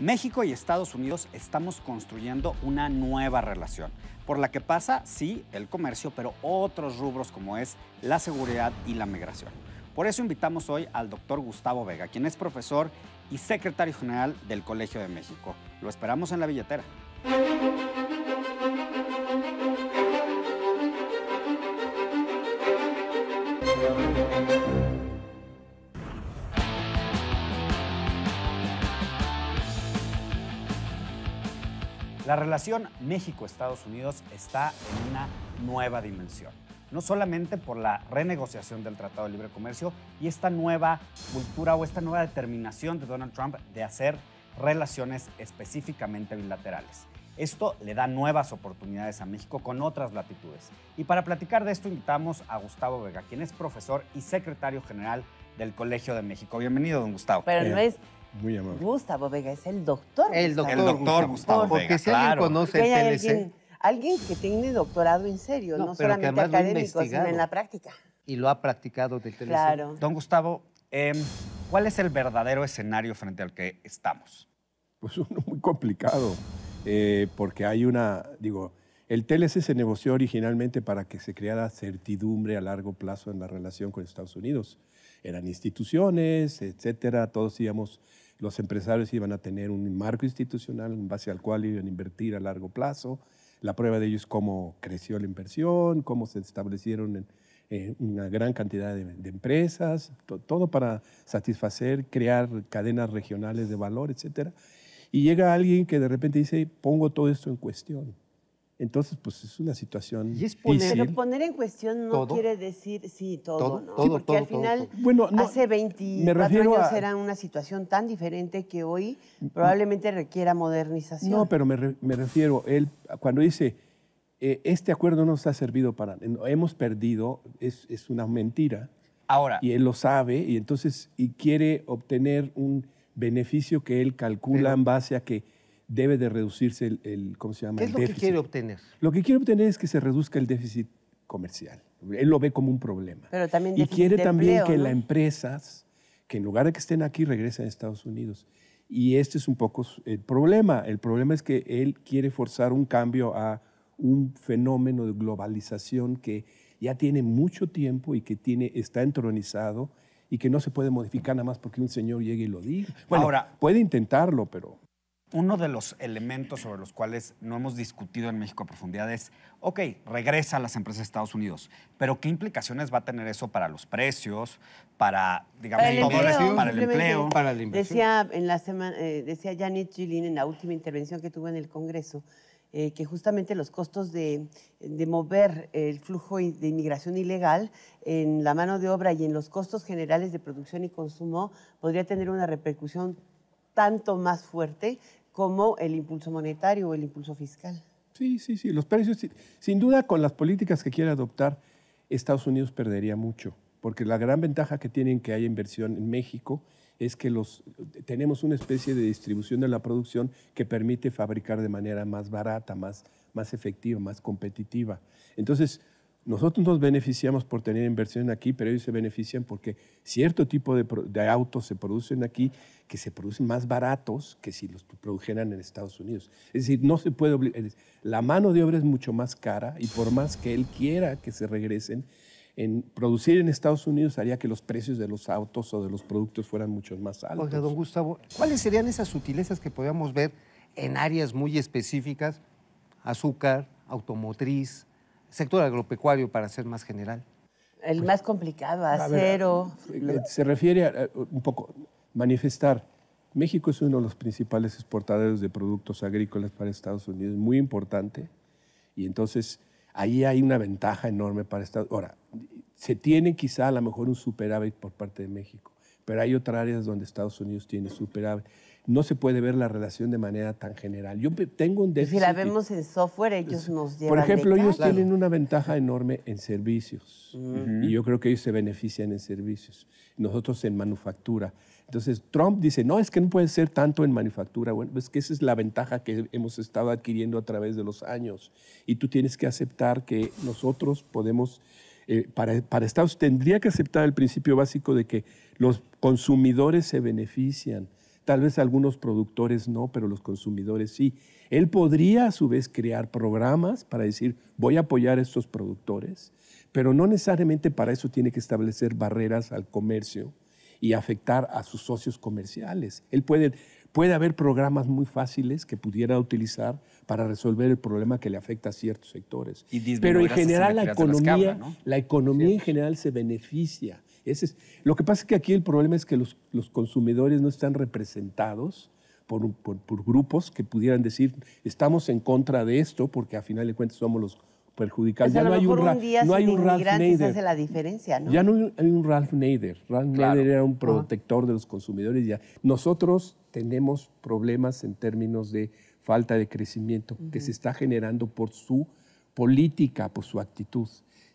México y Estados Unidos estamos construyendo una nueva relación, por la que pasa, sí, el comercio, pero otros rubros como es la seguridad y la migración. Por eso invitamos hoy al doctor Gustavo Vega, quien es profesor y secretario general del Colegio de México. Lo esperamos en la billetera. La relación México-Estados Unidos está en una nueva dimensión. No solamente por la renegociación del Tratado de Libre Comercio y esta nueva cultura o esta nueva determinación de Donald Trump de hacer relaciones específicamente bilaterales. Esto le da nuevas oportunidades a México con otras latitudes. Y para platicar de esto invitamos a Gustavo Vega, quien es profesor y secretario general del Colegio de México. Bienvenido, don Gustavo. Pero no es Muy amable. Gustavo Vega, es el doctor. El doctor, El doctor Gustavo Porque Vega, si alguien claro. conoce el TLC alguien, alguien que tiene doctorado en serio, No, no, solamente académico, sino en la práctica. y lo ha practicado del TLC. Claro. Don Gustavo, em, ¿cuál es el verdadero escenario frente al que estamos? Pues uno muy complicado, eh, porque hay una, digo, el TLC se negoció originalmente para que se creara certidumbre a largo plazo en la relación con Estados Unidos. Eran instituciones, etcétera, todos íbamos, los empresarios iban a tener un marco institucional en base al cual iban a invertir a largo plazo. La prueba de ello es cómo creció la inversión, cómo se establecieron eh, una gran cantidad de, empresas, to- todo para satisfacer, crear cadenas regionales de valor, etcétera. Y llega alguien que de repente dice, pongo todo esto en cuestión. Entonces, pues es una situación Y es poner- difícil. Pero poner en cuestión no Todo. quiere decir, sí, todo, Todo, ¿no? todo, Porque todo, al final, todo. Bueno, no, hace 24 me refiero años a- era una situación tan diferente que hoy probablemente requiera modernización. No, pero me, re- me refiero, él cuando dice, eh, este acuerdo no nos ha servido para, no, hemos perdido, es, es una mentira. Ahora, Y él lo sabe y entonces y quiere obtener un beneficio que él calcula Pero- en base a que debe de reducirse el, el- ¿cómo se llama? ¿Qué el es lo que quiere obtener? Lo que quiere obtener es que se reduzca el déficit comercial. Él lo ve como un problema. Pero también y quiere de también empleo, que ¿no? las empresas, que en lugar de que estén aquí, regresen a Estados Unidos. Y este es un poco el problema. El problema es que él quiere forzar un cambio a un fenómeno de globalización que ya tiene mucho tiempo y que tiene, está entronizado y que no se puede modificar nada más porque un señor llegue y lo diga. Bueno, Ahora- puede intentarlo, pero... uno de los elementos sobre los cuales no hemos discutido en México a profundidad es, ok, regresa a las empresas de Estados Unidos, pero ¿qué implicaciones va a tener eso para los precios, para, digamos, Para el todo empleo, para el empleo? Para la inversión. Decía, en la semana, eh, decía Janet Gillin en la última intervención que tuvo en el Congreso eh, que justamente los costos de, de mover el flujo de inmigración ilegal en la mano de obra y en los costos generales de producción y consumo podría tener una repercusión tanto más fuerte como el impulso monetario o el impulso fiscal. Sí, sí, sí. Los precios, sin duda, con las políticas que quiere adoptar, Estados Unidos perdería mucho, porque la gran ventaja que tienen que haya inversión en México es que los, tenemos una especie de distribución de la producción que permite fabricar de manera más barata, más, más efectiva, más competitiva. Entonces, nosotros nos beneficiamos por tener inversión aquí, pero ellos se benefician porque cierto tipo de, de autos se producen aquí que se producen más baratos que si los produjeran en Estados Unidos. Es decir, no se puede obli- es- La mano de obra es mucho más cara y por más que él quiera que se regresen, en producir en Estados Unidos haría que los precios de los autos o de los productos fueran mucho más altos. Oiga, don Gustavo, ¿cuáles serían esas sutilezas que podríamos ver en áreas muy específicas? Azúcar, automotriz, sector agropecuario, para ser más general. El más complicado, A ver, acero. eh, Se refiere a, un poco manifestar. México es uno de los principales exportadores de productos agrícolas para Estados Unidos, muy importante. Y entonces ahí hay una ventaja enorme para Estados Ahora, se tiene quizá a lo mejor un superávit por parte de México, pero hay otras áreas donde Estados Unidos tiene superávit. No se puede ver la relación de manera tan general. Yo tengo un déficit. si la vemos en software, ellos nos llevan Por ejemplo, de ellos tienen una ventaja enorme en servicios y yo creo que ellos se benefician en servicios, nosotros en manufactura. Entonces, Trump dice, no, es que no puede ser tanto en manufactura. Bueno, es que esa es la ventaja que hemos estado adquiriendo a través de los años y tú tienes que aceptar que nosotros podemos, eh, para, para Estados tendría que aceptar el principio básico de que los consumidores se benefician tal vez algunos productores no, pero los consumidores sí. Él podría a su vez crear programas para decir, voy a apoyar a estos productores, pero no necesariamente para eso tiene que establecer barreras al comercio y afectar a sus socios comerciales. Él puede, puede haber programas muy fáciles que pudiera utilizar para resolver el problema que le afecta a ciertos sectores. Y Pero en general la economía, habla, ¿no? la economía en general se beneficia. Ese es, lo que pasa es que aquí el problema es que los, los consumidores no están representados por, un- por- por grupos que pudieran decir, estamos en contra de esto, porque a final de cuentas somos los perjudicados. Pues a lo no hay un, un día no hay un Ralph Nader. hace la diferencia, ¿no? Ya no hay un Ralph Nader. Ralph Claro. Nader era un protector de los consumidores. Ya. Nosotros tenemos problemas en términos de falta de crecimiento que se está generando por su política, por su actitud.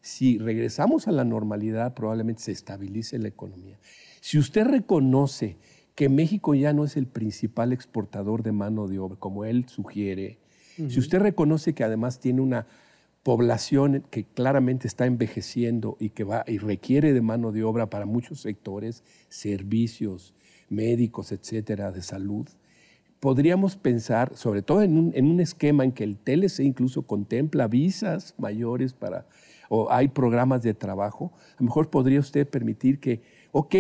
Si regresamos a la normalidad, probablemente se estabilice la economía. Si usted reconoce que México ya no es el principal exportador de mano de obra, como él sugiere, si usted reconoce que además tiene una población que claramente está envejeciendo y que va y requiere de mano de obra para muchos sectores, servicios, médicos, etcétera, de salud, podríamos pensar, sobre todo en un, en un esquema en que el TLC incluso contempla visas mayores para, o hay programas de trabajo, a lo mejor podría usted permitir que, ok,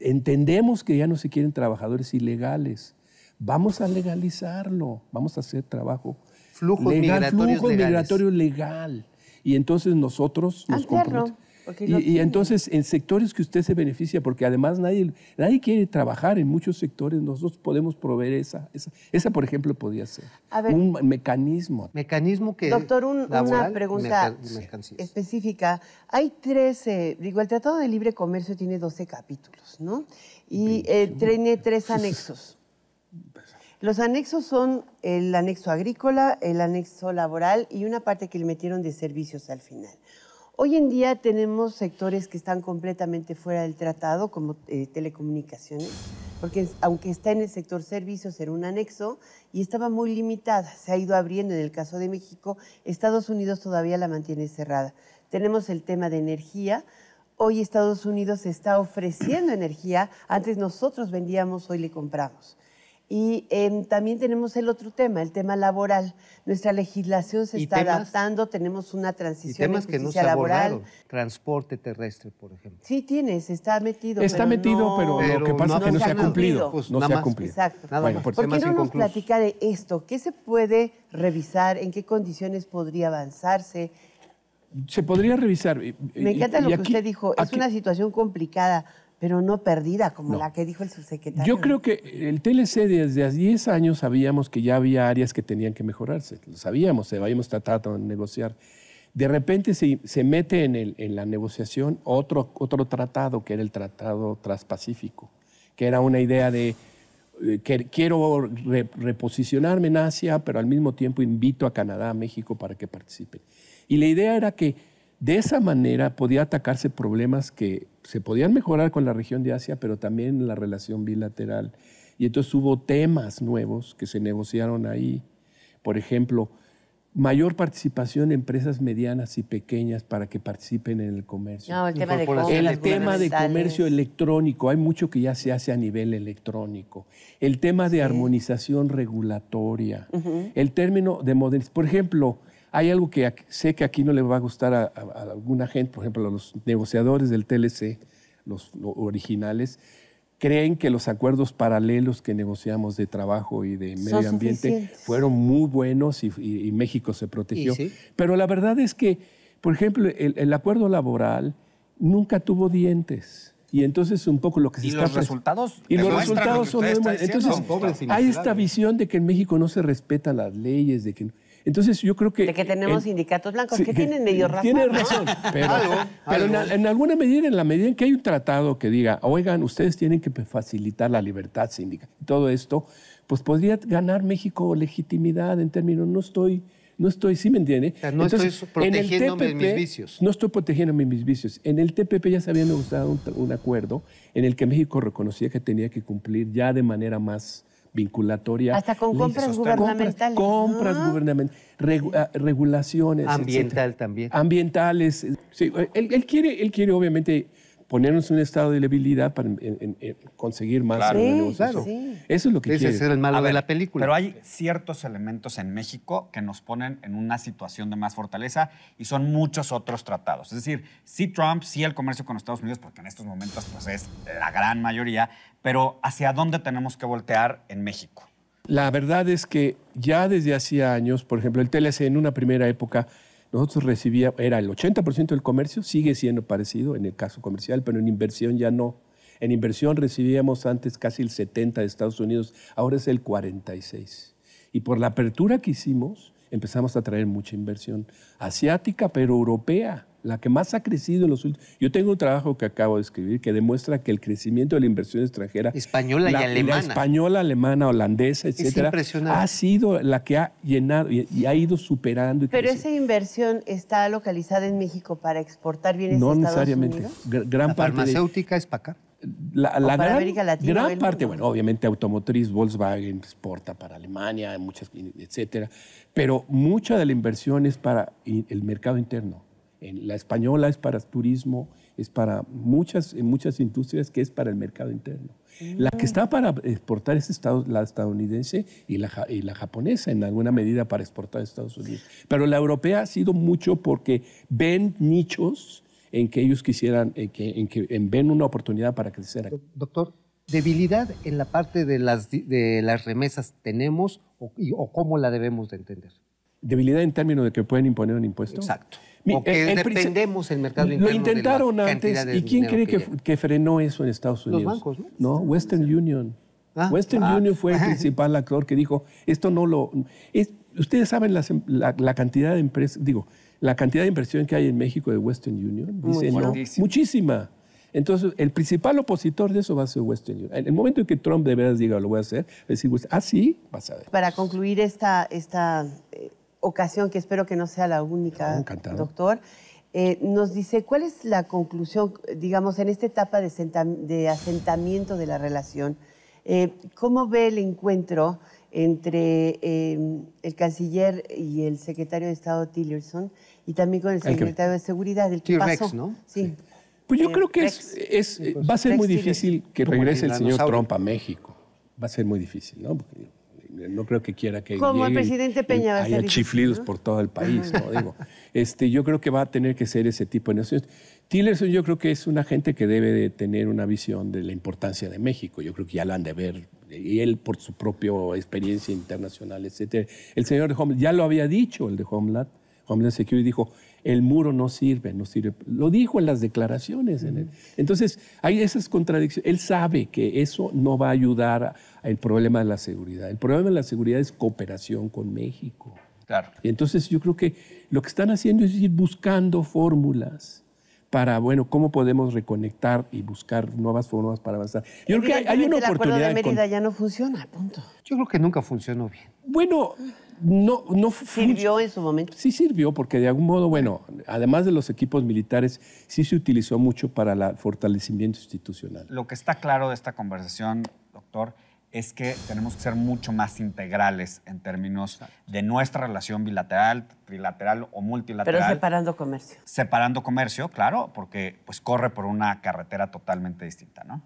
entendemos que ya no se quieren trabajadores ilegales, vamos a legalizarlo, vamos a hacer trabajo Flujos legal, migratorios flujo legales. migratorio legal. Y entonces nosotros nos comprometemos. Y, entonces en sectores que usted se beneficia, porque además nadie, nadie quiere trabajar en muchos sectores, nosotros podemos proveer esa. Esa, esa, por ejemplo, podría ser A ver. un mecanismo. Mecanismo que. Doctor, un- laboral una pregunta específica. Hay 13, digo, el Tratado de Libre Comercio tiene 12 capítulos, ¿no? Y eh, tiene tres anexos. Los anexos son el anexo agrícola, el anexo laboral y una parte que le metieron de servicios al final. Hoy en día tenemos sectores que están completamente fuera del tratado, como eh, telecomunicaciones, porque aunque está en el sector servicios, era un anexo y estaba muy limitada. Se ha ido abriendo en el caso de México. Estados Unidos todavía la mantiene cerrada. Tenemos el tema de energía. Hoy Estados Unidos está ofreciendo energía. Antes nosotros vendíamos, hoy le compramos. Y em, también tenemos el otro tema, el tema laboral. Nuestra legislación se Y está temas- adaptando, tenemos una Y transición temas en que no se justicia laboral. abordaron. Transporte terrestre, por ejemplo. Sí tienes, está metido. Está pero metido, no- pero, Pero lo que pasa no es que no se se ha cumplido. cumplido. Pues no nada se ha cumplido. Exacto. Nada Bueno, por- ¿Por qué temas no nos platica de esto? ¿Qué se puede revisar? ¿En qué condiciones podría avanzarse? se podría revisar. y- Me y- encanta y lo que aquí- usted dijo. Es aquí- una situación complicada, pero no perdida, como No. la que dijo el subsecretario. Yo creo que el TLC desde hace 10 años sabíamos que ya había áreas que tenían que mejorarse. Lo sabíamos, se habíamos tratado de negociar. De repente se, se mete en, el- en la negociación otro, otro tratado, que era el Tratado Transpacífico, que era una idea de eh, que quiero re- reposicionarme en Asia, pero al mismo tiempo invito a Canadá, a México para que participen. Y la idea era que de esa manera podía atacarse problemas que se podían mejorar con la región de Asia, pero también en la relación bilateral. Y entonces hubo temas nuevos que se negociaron ahí. Por ejemplo, mayor participación de empresas medianas y pequeñas para que participen en el comercio. No, el tema de El tema de comercio electrónico, hay mucho que ya se hace a nivel electrónico. El tema de armonización regulatoria. El término de modernización. Por ejemplo, hay algo que sé que aquí no le va a gustar a, a- a alguna gente, por ejemplo, a los negociadores del TLC, los lo- originales, creen que los acuerdos paralelos que negociamos de trabajo y de medio ambiente fueron muy buenos y, y- y México se protegió. Y sí. Pero la verdad es que, por ejemplo, el, el acuerdo laboral nunca tuvo dientes. Y entonces un poco lo que se Y está... los resultados Y los lo resultados son... diciendo. Entonces, Son pobres y hay esta visión de que en México no se respetan las leyes, de que... Entonces yo creo que... De que tenemos el- sindicatos blancos, Sí, que tienen medio razón. Tiene ¿no? razón, pero, Algo, pero en, algo. en alguna medida, en la medida en que hay un tratado que diga, oigan, ustedes tienen que facilitar la libertad sindical, todo esto, pues podría ganar México legitimidad en términos, no estoy, no estoy, ¿sí me entiende? sea, no estoy protegiéndome mis vicios. No estoy protegiéndome mis vicios. En el TPP ya se había negociado un, un acuerdo en el que México reconocía que tenía que cumplir ya de manera más vinculatoria. Hasta con compras gubernamentales, Compras, gubernamentales, regu- ah, regulaciones. Ambiental etcétera. también. Ambientales. Sí, él, él quiere, él quiere obviamente ponernos en un estado de debilidad para en- en- en conseguir más Claro. Sí, sí. Eso es lo que Ese quiere. es el malo de la película. Pero hay ciertos elementos en México que nos ponen en una situación de más fortaleza y son muchos otros tratados. Es decir, sí Trump, sí el comercio con Estados Unidos, porque en estos momentos pues, es la gran mayoría, pero ¿hacia dónde tenemos que voltear en México? La verdad es que ya desde hacía años, por ejemplo, el TLC en una primera época, nosotros recibía, era el 80% del comercio, sigue siendo parecido en el caso comercial, pero en inversión ya no. En inversión recibíamos antes casi el 70 de Estados Unidos, ahora es el 46. Y por la apertura que hicimos, empezamos a traer mucha inversión asiática, pero europea, la que más ha crecido en los últimos. Yo tengo un trabajo que acabo de escribir que demuestra que el crecimiento de la inversión extranjera Española y alemana. La española, alemana, holandesa, etcétera, impresionante. ha sido la que ha llenado y, y ha ido superando. Y Pero creciendo. esa inversión está localizada en México para exportar bienes no a Estados necesariamente. Unidos. Gr- Gran la parte de, farmacéutica es para acá. la, para gran, América Latina gran parte, bueno, obviamente automotriz, Volkswagen exporta para Alemania, muchas, etcétera, pero mucha de la inversión es para el mercado interno. La española es para turismo, es para muchas, muchas industrias que es para el mercado interno. La que está para exportar es la estadounidense y la, y la japonesa en alguna medida para exportar a Estados Unidos. Pero la europea ha sido mucho porque ven nichos en que ellos quisieran, en que, en que en ven una oportunidad para crecer. Doctor, ¿debilidad en la parte de las, de las remesas tenemos o, y- o cómo la debemos de entender? Debilidad en términos de que pueden imponer un impuesto. Exacto. Mi- o que el- dependemos mercado interno Lo de la intentaron antes. de ¿Y quién cree que, que frenó eso en Estados Los Unidos? bancos, ¿no? No, Western Union. Ah, Western ah. Union fue el principal actor que dijo, esto no lo... es- ustedes saben las em- la, la cantidad de empresas, digo, la cantidad de inversión que hay en México de Western Union. Dice, no, Muchísima. muchísima. Entonces, el principal opositor de eso va a ser Western Union. En el momento en que Trump de veras diga, lo voy a hacer, va a decir, Western- ah, sí, vas a ver. Para concluir esta, esta eh, ocasión, que espero que no sea la única, No, doctor, eh, nos dice cuál es la conclusión, digamos, en esta etapa de, senta- de asentamiento de la relación. Eh, ¿Cómo ve el encuentro entre eh, el canciller y el secretario de Estado Tillerson y también con el que- secretario de Seguridad? El que pasó? ¿no? Sí. Pues yo Eh, creo que es, Rex. va a ser Rex muy Tillerson. difícil que regrese el señor. Trump a México. Va a ser muy difícil, ¿no? Porque no creo que quiera que Como el llegue presidente Peña haya chiflidos ¿no? por todo el país, ¿no? Digo, este, yo creo que va a tener que ser ese tipo de negocios. Tillerson yo creo que es una gente que debe de tener una visión de la importancia de México. Yo creo que ya la han de ver, y él por su propia experiencia internacional, etcétera. El señor de Homeland, ya lo había dicho, el de Homeland, Homeland Security dijo, el muro no sirve, no sirve. Lo dijo en las declaraciones. en el- Entonces, hay esas contradicciones. Él sabe que eso no va a ayudar al problema de la seguridad. El problema de la seguridad es cooperación con México. Claro. Y entonces yo creo que lo que están haciendo es ir buscando fórmulas para, bueno, cómo podemos reconectar y buscar nuevas fórmulas para avanzar. Yo creo que hay, hay una Evidentemente, el acuerdo oportunidad. de con- Mérida ya no funciona, punto. Yo creo que nunca funcionó bien. bueno, no, no Sirvió en su momento. Sí sirvió porque de algún modo, bueno, además de los equipos militares, sí se utilizó mucho para el fortalecimiento institucional. Lo que está claro de esta conversación, doctor, es que tenemos que ser mucho más integrales en términos de nuestra relación bilateral, trilateral o Pero multilateral. separando comercio. separando comercio, claro, porque pues corre por una carretera totalmente distinta, ¿no?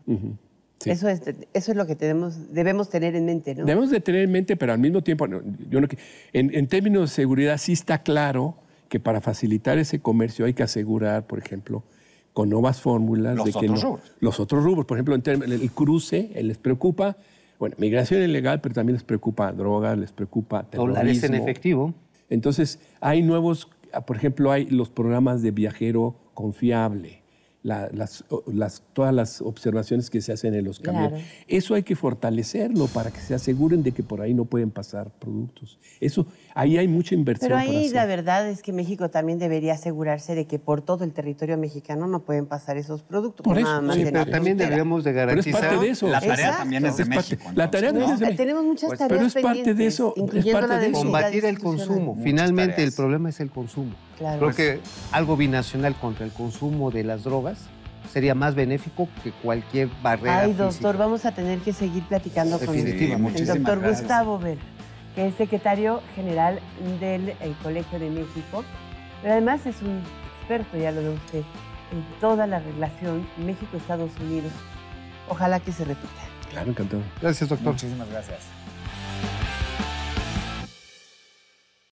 Sí. Eso, es, eso es lo que tenemos, debemos tener en mente, ¿no? Debemos de tener en mente, pero al mismo tiempo, yo no en, en términos de seguridad sí está claro que para facilitar ese comercio hay que asegurar, por ejemplo, con nuevas fórmulas Los de que otros no- rubros. los otros rubros, por ejemplo, en términos- el cruce les preocupa, bueno, migración ilegal, pero también les preocupa droga, les preocupa terrorismo. Dólares en efectivo. Entonces, hay nuevos, ah, por ejemplo, hay los programas de viajero confiable, la- las, todas las observaciones que se hacen en los camiones. Claro. Eso hay que fortalecerlo para que se aseguren de que por ahí no pueden pasar productos. Eso, ahí hay mucha inversión. Pero para ahí hacer. la verdad es que México también debería asegurarse de que por todo el territorio mexicano no pueden pasar esos productos. Por eso, nada más sí, de pero la también frontera. deberíamos de Pero es garantizar. parte de eso. La tarea Exacto. también es de Es parte- México. la tarea es de Tenemos muchas Pues, tareas pero es parte de pendientes, eso, es incluyendo parte la de Combatir el consumo. Muchas Finalmente el problema es el consumo. Claro. Creo que algo binacional contra el consumo de las drogas sería más benéfico que cualquier barrera Ay, física. doctor, vamos a tener que seguir platicando con Definitivamente. el doctor gracias. Gustavo Ver, que es secretario general del eh, Colegio de México, pero además es un experto, ya lo ve usted, en toda la relación México-Estados Unidos. Ojalá que se repita. Claro, encantado. Gracias, doctor. Muchísimas gracias.